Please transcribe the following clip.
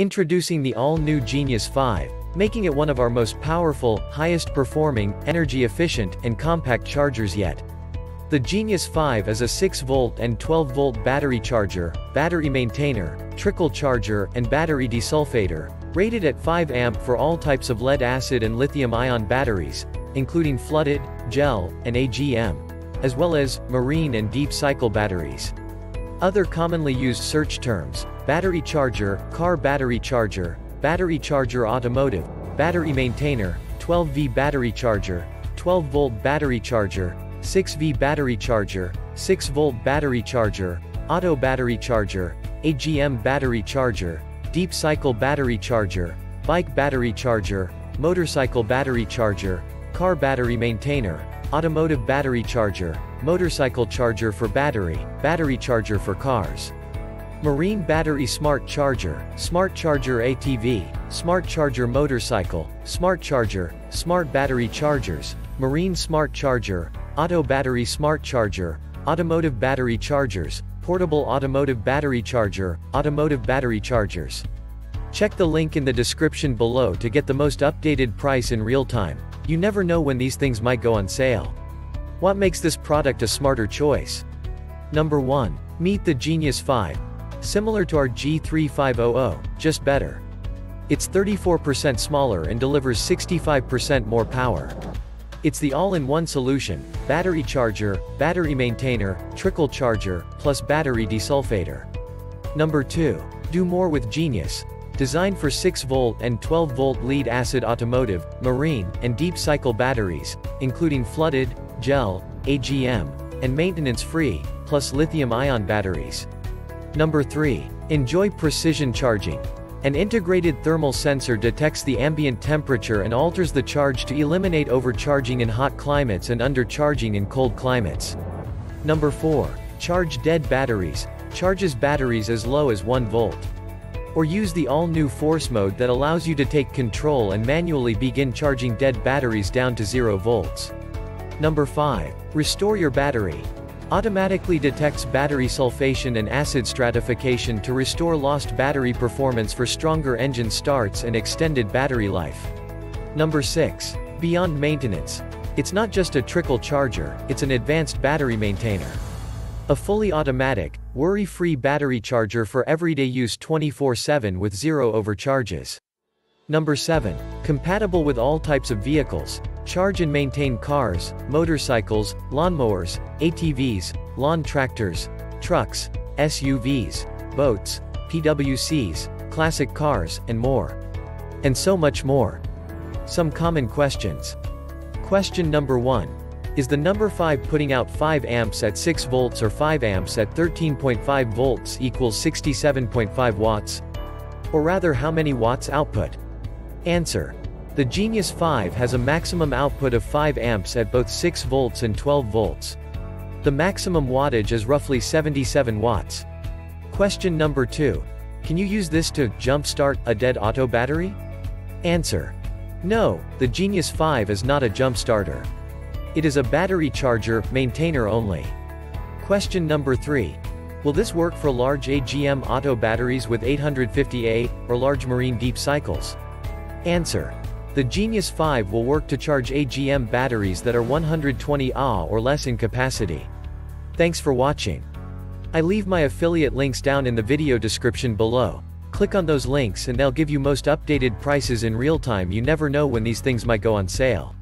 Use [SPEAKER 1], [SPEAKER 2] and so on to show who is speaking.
[SPEAKER 1] Introducing the all-new Genius 5, making it one of our most powerful, highest performing, energy efficient, and compact chargers yet. The Genius 5 is a 6-volt and 12-volt battery charger, battery maintainer, trickle charger, and battery desulfator, rated at 5 amp for all types of lead-acid and lithium-ion batteries, including flooded, gel, and AGM, as well as marine and deep cycle batteries. Other commonly used search terms, battery charger, car battery charger, battery charger automotive, battery maintainer, 12V battery charger, 12-volt battery charger, 6V battery charger, 6-volt battery charger, auto battery charger, AGM battery charger, deep cycle battery charger, bike battery charger, motorcycle battery charger, car battery maintainer, automotive battery charger, motorcycle charger for battery, battery charger for cars. Marine Battery Smart Charger, Smart Charger ATV, Smart Charger Motorcycle, Smart Charger, Smart Battery Chargers, Marine Smart Charger, Auto Battery Smart Charger, Automotive Battery Chargers, Portable Automotive Battery Charger, Automotive Battery Chargers. Check the link in the description below to get the most updated price in real time. You never know when these things might go on sale. What makes this product a smarter choice? Number 1. Meet the Genius 5. Similar to our G3500, just better. It's 34% smaller and delivers 65% more power. It's the all-in-one solution, battery charger, battery maintainer, trickle charger, plus battery desulfator. Number 2. Do more with Genius. Designed for 6-volt and 12-volt lead-acid automotive, marine, and deep cycle batteries, including flooded, gel, AGM, and maintenance-free, plus lithium-ion batteries. Number 3. Enjoy precision charging. An integrated thermal sensor detects the ambient temperature and alters the charge to eliminate overcharging in hot climates and undercharging in cold climates. Number 4. Charge dead batteries. Charges batteries as low as 1 volt. Or use the all-new Force mode that allows you to take control and manually begin charging dead batteries down to 0 volts. Number 5. Restore your battery. Automatically detects battery sulfation and acid stratification to restore lost battery performance for stronger engine starts and extended battery life. Number 6. Beyond maintenance. It's not just a trickle charger, it's an advanced battery maintainer. A fully automatic, worry-free battery charger for everyday use 24-7 with zero overcharges. Number 7. Compatible with all types of vehicles. Charge and maintain cars, motorcycles, lawnmowers, ATVs, lawn tractors, trucks, SUVs, boats, PWCs, classic cars, and more. And so much more. Some common questions. Question number 1. Is the number 5 putting out 5 amps at 6 volts or 5 amps at 13.5 volts equals 67.5 watts? Or rather how many watts output? Answer. The Genius 5 has a maximum output of 5 amps at both 6 volts and 12 volts. The maximum wattage is roughly 77 watts. Question number 2. Can you use this to jumpstart a dead auto battery? Answer. No, the Genius 5 is not a jump starter. It is a battery charger, maintainer only. Question number 3. Will this work for large AGM auto batteries with 850A, or large marine deep cycles? Answer. The Genius 5 will work to charge AGM batteries that are 120 Ah or less in capacity. Thanks for watching. I leave my affiliate links down in the video description below. Click on those links and they'll give you most updated prices in real time you never know when these things might go on sale.